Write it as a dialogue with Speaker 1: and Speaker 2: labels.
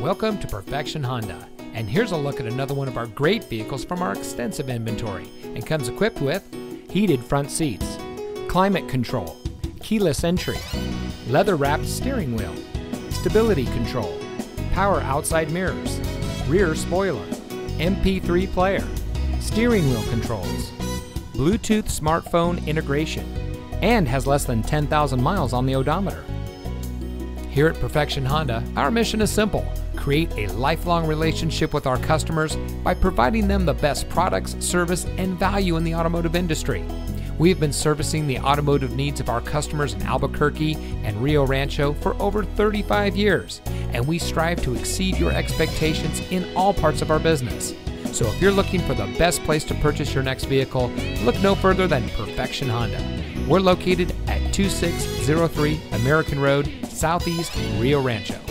Speaker 1: Welcome to Perfection Honda. And here's a look at another one of our great vehicles from our extensive inventory and comes equipped with heated front seats, climate control, keyless entry, leather wrapped steering wheel, stability control, power outside mirrors, rear spoiler, MP3 player, steering wheel controls, Bluetooth smartphone integration, and has less than 10,000 miles on the odometer. Here at Perfection Honda, our mission is simple create a lifelong relationship with our customers by providing them the best products, service, and value in the automotive industry. We have been servicing the automotive needs of our customers in Albuquerque and Rio Rancho for over 35 years, and we strive to exceed your expectations in all parts of our business. So if you're looking for the best place to purchase your next vehicle, look no further than Perfection Honda. We're located at 2603 American Road, Southeast Rio Rancho.